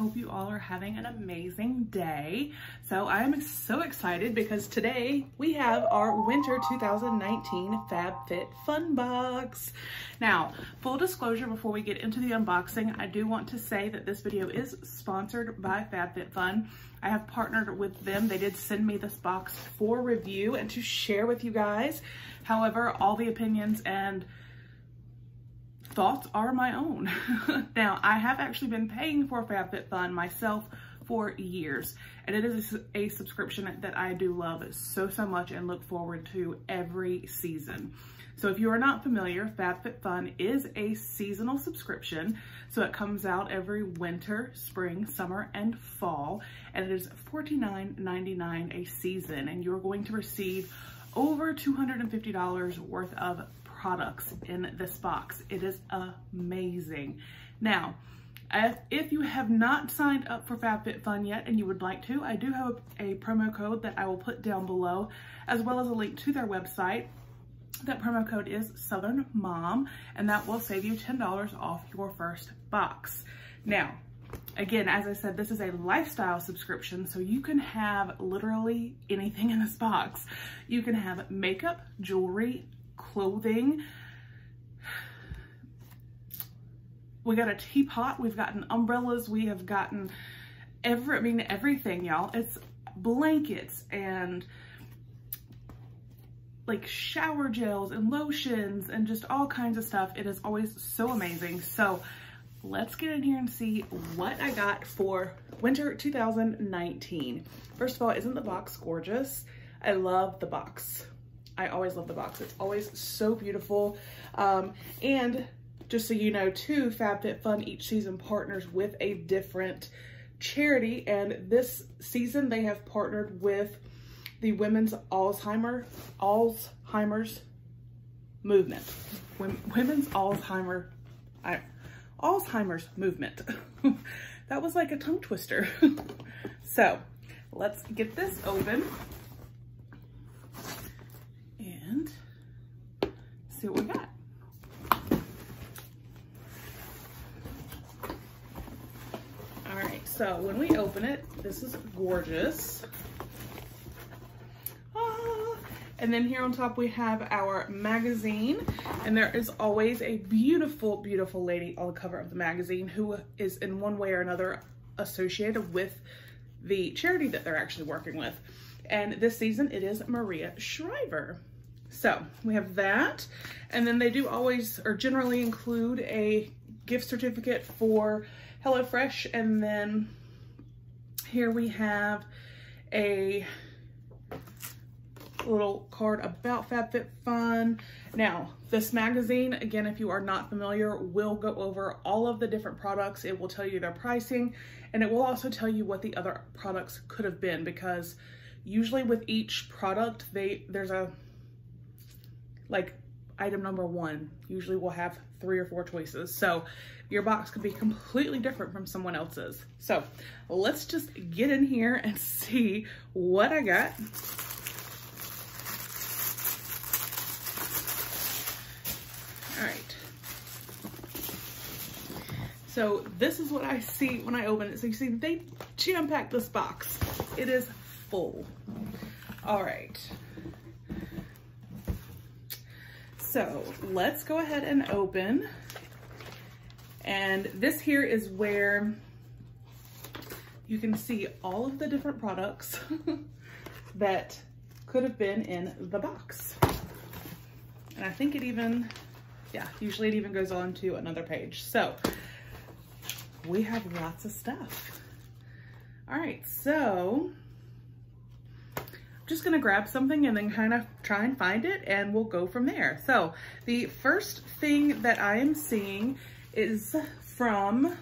hope you all are having an amazing day. So I am so excited because today we have our winter 2019 FabFit Fun Box. Now, full disclosure before we get into the unboxing, I do want to say that this video is sponsored by FabFitFun. I have partnered with them. They did send me this box for review and to share with you guys. However, all the opinions and thoughts are my own. now, I have actually been paying for FabFitFun myself for years, and it is a subscription that I do love so, so much and look forward to every season. So if you are not familiar, FabFitFun is a seasonal subscription. So it comes out every winter, spring, summer, and fall, and it is $49.99 a season, and you're going to receive over $250 worth of products in this box. It is amazing. Now, if you have not signed up for FabFitFun yet and you would like to, I do have a, promo code that I will put down below, as well as a link to their website. That promo code is Southern Mom, and that will save you $10 off your first box. Now, again, as I said, this is a lifestyle subscription, so you can have literally anything in this box. You can have makeup, jewelry, clothing. We got a teapot, we've gotten umbrellas, we have gotten every, I mean, everything, y'all. It's blankets and like shower gels and lotions and just all kinds of stuff. It is always so amazing. So let's get in here and see what I got for winter 2019. First of all, isn't the box gorgeous? I love the box. I always love the box. It's always so beautiful. Um, and just so you know too, FabFitFun each season partners with a different charity. And this season they have partnered with the Women's Alzheimer, Alzheimer's Movement. Women's Alzheimer, I, Alzheimer's Movement. that was like a tongue twister. so let's get this open. See what we got. All right, so when we open it, this is gorgeous. Ah, and then here on top we have our magazine and there is always a beautiful, beautiful lady on the cover of the magazine who is in one way or another associated with the charity that they're actually working with. And this season it is Maria Shriver. So we have that. And then they do always or generally include a gift certificate for HelloFresh. And then here we have a little card about FabFitFun. Now, this magazine, again, if you are not familiar, will go over all of the different products. It will tell you their pricing, and it will also tell you what the other products could have been because usually with each product, they there's a like item number one usually will have three or four choices. So your box could be completely different from someone else's. So let's just get in here and see what I got. All right. So this is what I see when I open it. So you see they jam-packed this box. It is full. All right. So let's go ahead and open. And this here is where you can see all of the different products that could have been in the box. And I think it even, yeah, usually it even goes on to another page. So we have lots of stuff. All right, so just gonna grab something and then kind of try and find it and we'll go from there. So the first thing that I am seeing is from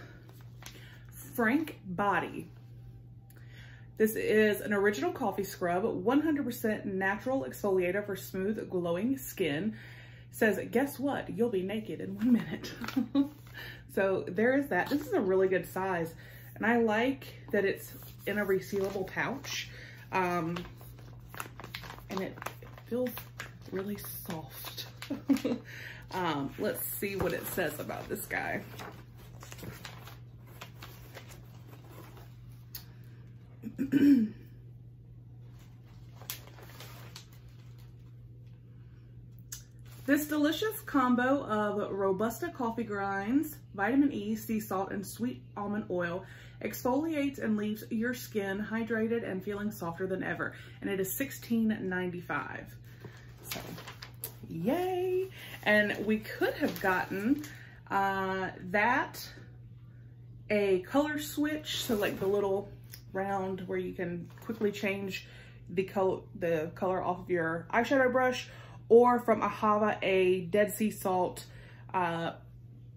Frank Body. This is an original coffee scrub, 100% natural exfoliator for smooth, glowing skin. Says, guess what? You'll be naked in one minute. so there is that. This is a really good size. And I like that it's in a resealable pouch. Um, and it feels really soft. um, let's see what it says about this guy. This delicious combo of Robusta coffee grinds, vitamin E, sea salt, and sweet almond oil exfoliates and leaves your skin hydrated and feeling softer than ever. And it is $16.95. So, yay. And we could have gotten uh, that, a color switch, so like the little round where you can quickly change the color, the color off of your eyeshadow brush, or from Ahava, a Dead Sea Salt uh,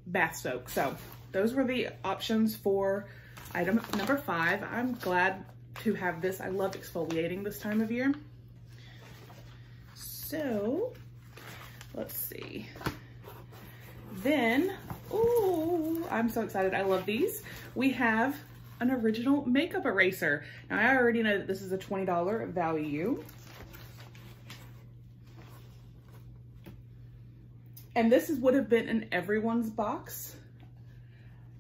bath soak. So those were the options for item number five. I'm glad to have this. I love exfoliating this time of year. So let's see. Then, oh, I'm so excited. I love these. We have an original makeup eraser. Now I already know that this is a $20 value. And this is, would have been in everyone's box.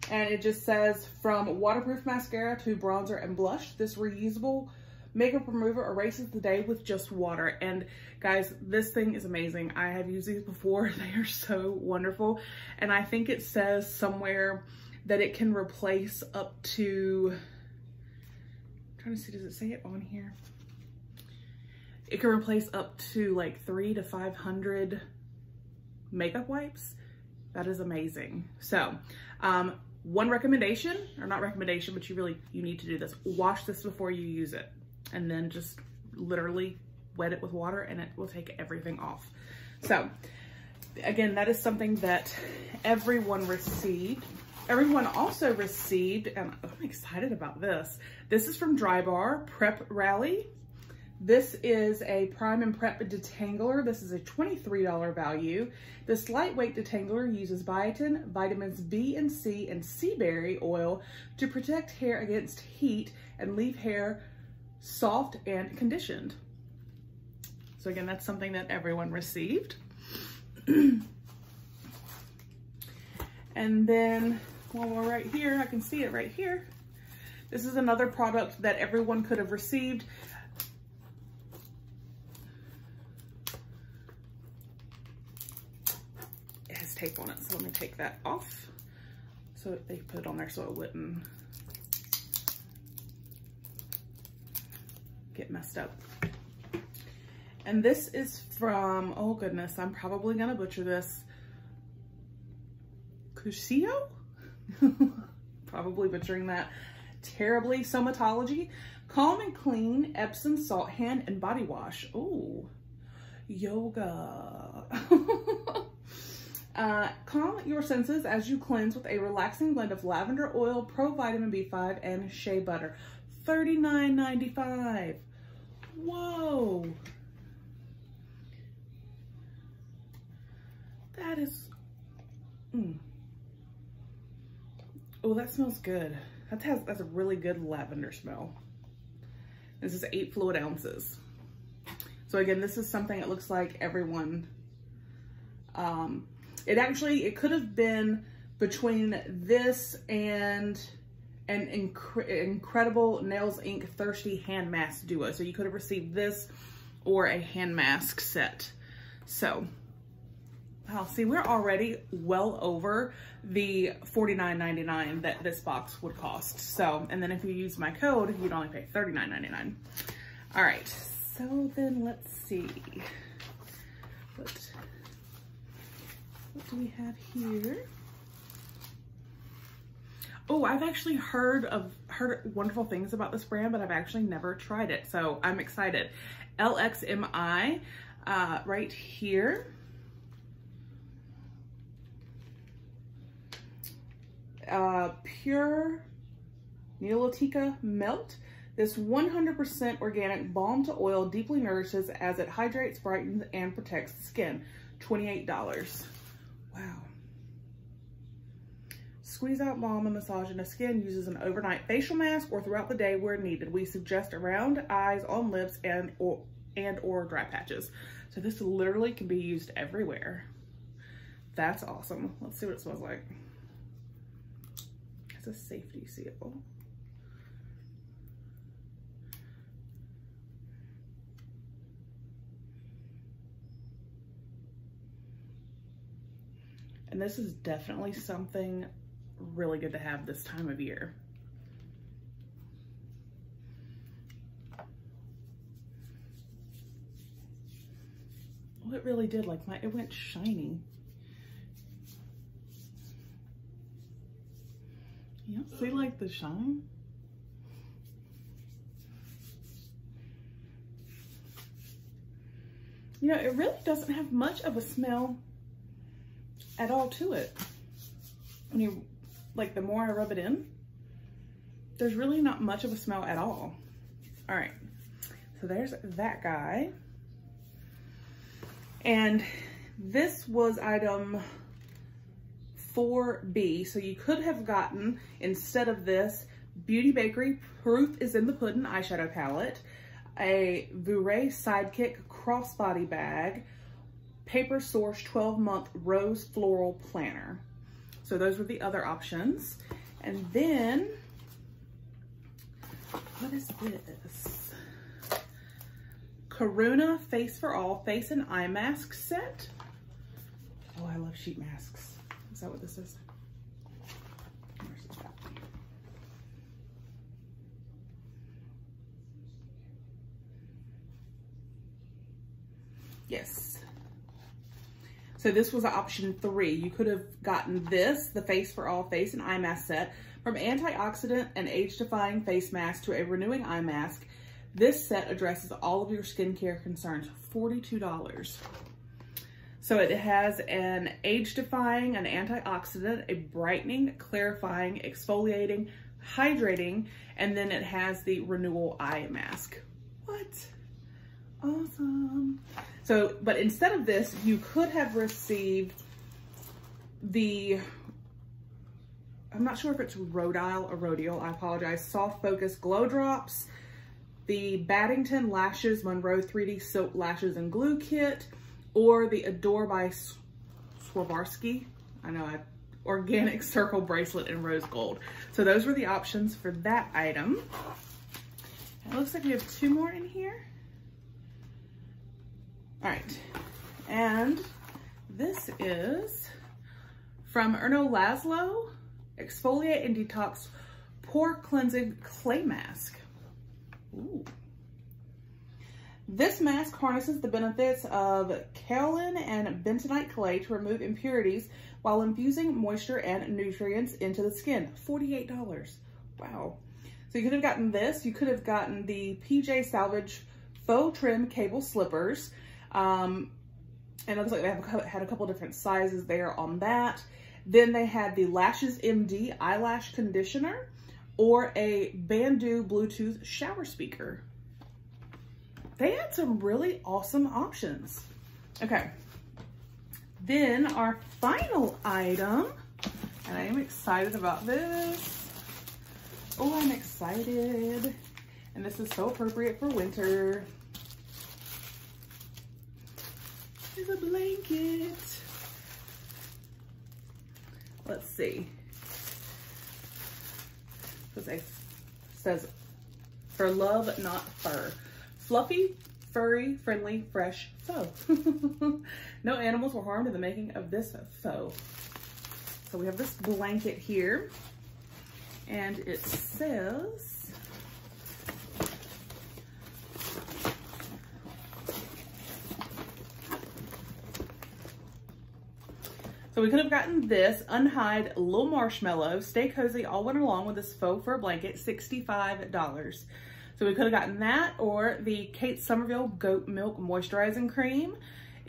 And it just says from waterproof mascara to bronzer and blush, this reusable makeup remover erases the day with just water. And guys, this thing is amazing. I have used these before. They are so wonderful. And I think it says somewhere that it can replace up to, I'm trying to see, does it say it on here? It can replace up to like three to 500 makeup wipes. That is amazing. So, um, one recommendation, or not recommendation, but you really, you need to do this. Wash this before you use it. And then just literally wet it with water and it will take everything off. So, again, that is something that everyone received. Everyone also received, and I'm excited about this. This is from Drybar Prep Rally. This is a Prime and Prep Detangler. This is a $23 value. This lightweight detangler uses biotin, vitamins B and C, and sea berry oil to protect hair against heat and leave hair soft and conditioned. So again, that's something that everyone received. and then while we're right here, I can see it right here. This is another product that everyone could have received. Tape on it. So let me take that off. So they put it on there so it wouldn't get messed up. And this is from, oh goodness, I'm probably gonna butcher this. Cushio? probably butchering that terribly. Somatology. Calm and Clean Epsom Salt Hand and Body Wash. Oh, yoga. Uh, calm your senses as you cleanse with a relaxing blend of lavender oil, pro vitamin B5, and shea butter. $39.95. Whoa. That is, mm. Oh, that smells good. That has, that's a really good lavender smell. This is eight fluid ounces. So again, this is something that looks like everyone um, it actually, it could have been between this and an incre incredible Nails Inc Thirsty Hand Mask Duo. So you could have received this or a hand mask set. So, wow, see, we're already well over the $49.99 that this box would cost. So, and then if you use my code, you'd only pay $39.99. All right, so then let's see. Let's what do we have here? Oh, I've actually heard of heard wonderful things about this brand, but I've actually never tried it. So I'm excited. LXMI uh, right here. Uh, pure Nilotica Melt. This 100% organic balm to oil deeply nourishes as it hydrates, brightens, and protects the skin. $28. Wow. Squeeze out balm and massage in the skin uses an overnight facial mask or throughout the day where needed. We suggest around eyes, on lips, and or, and or dry patches. So this literally can be used everywhere. That's awesome. Let's see what it smells like. It's a safety seal. And this is definitely something really good to have this time of year. Well, it really did, like my, it went shiny. You see like the shine? You know, it really doesn't have much of a smell at all to it. When you, like the more I rub it in, there's really not much of a smell at all. All right, so there's that guy. And this was item 4B. So you could have gotten, instead of this, Beauty Bakery Proof is in the Pudding eyeshadow palette, a Vouré Sidekick crossbody bag, Paper Source 12 month rose floral planner. So those were the other options. And then, what is this? Karuna Face for All Face and Eye Mask Set. Oh, I love sheet masks. Is that what this is? So this was option three. You could have gotten this, the Face for All Face and Eye Mask set, from antioxidant and age-defying face mask to a renewing eye mask. This set addresses all of your skincare concerns, $42. So it has an age-defying, an antioxidant, a brightening, clarifying, exfoliating, hydrating, and then it has the renewal eye mask. What? Awesome. So, but instead of this, you could have received the, I'm not sure if it's Rodial or Rodial, I apologize, Soft Focus Glow Drops, the Battington Lashes Monroe 3D Silk Lashes and Glue Kit, or the Adore by Swarovski. I know I organic circle bracelet in rose gold. So those were the options for that item. It looks like we have two more in here. All right, and this is from Erno Laszlo, Exfoliate and Detox Pore Cleansing Clay Mask. Ooh. This mask harnesses the benefits of kaolin and bentonite clay to remove impurities while infusing moisture and nutrients into the skin. $48. Wow. So you could have gotten this. You could have gotten the PJ Salvage Faux Trim Cable Slippers. Um, and it looks like they have had a couple different sizes there on that. Then they had the Lashes MD Eyelash Conditioner or a Bandu Bluetooth shower speaker. They had some really awesome options. Okay. Then our final item, and I am excited about this. Oh, I'm excited. And this is so appropriate for winter. Is a blanket. Let's see. Because it says, for love, not fur. Fluffy, furry, friendly, fresh faux. no animals were harmed in the making of this faux. So we have this blanket here. And it says, We could have gotten this Unhide Little Marshmallow. Stay cozy all winter long with this faux fur blanket, $65. So we could have gotten that or the Kate Somerville Goat Milk Moisturizing Cream,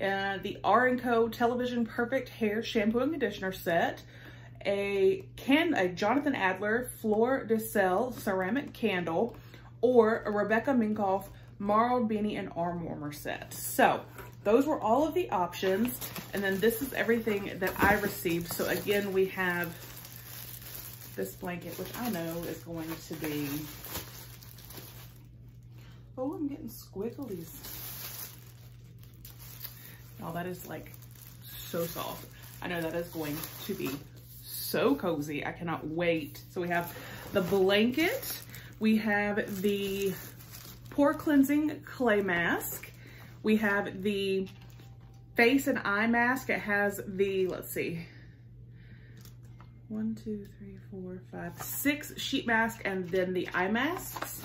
uh, the R & Co Television Perfect Hair Shampoo and Conditioner Set, a, can, a Jonathan Adler Fleur de Sel Ceramic Candle, or a Rebecca Minkoff Marled Beanie and Arm Warmer Set. So those were all of the options. And then this is everything that I received. So again, we have this blanket, which I know is going to be, oh, I'm getting squigglies. Oh, that is like so soft. I know that is going to be so cozy. I cannot wait. So we have the blanket. We have the pore cleansing clay mask. We have the face and eye mask. It has the, let's see, one, two, three, four, five, six sheet mask and then the eye masks.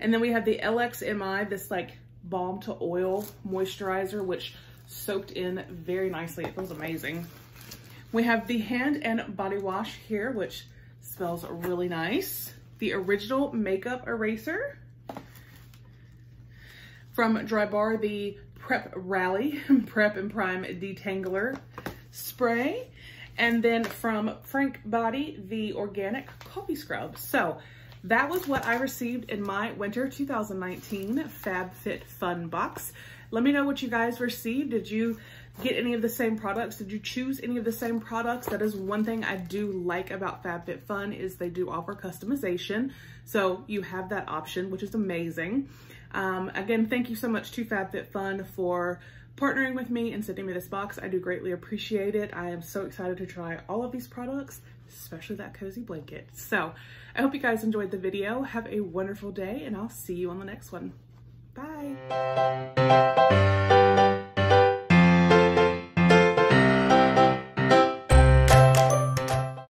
And then we have the LXMI, this like balm to oil moisturizer, which soaked in very nicely. It feels amazing. We have the hand and body wash here, which smells really nice. The original makeup eraser. From Drybar, the Prep Rally Prep and Prime Detangler Spray. And then from Frank Body, the Organic Coffee Scrub. So that was what I received in my winter 2019 FabFitFun box. Let me know what you guys received. Did you get any of the same products? Did you choose any of the same products? That is one thing I do like about FabFitFun is they do offer customization. So you have that option, which is amazing. Um, again, thank you so much to FabFitFun for partnering with me and sending me this box. I do greatly appreciate it. I am so excited to try all of these products, especially that cozy blanket. So I hope you guys enjoyed the video. Have a wonderful day and I'll see you on the next one. Bye.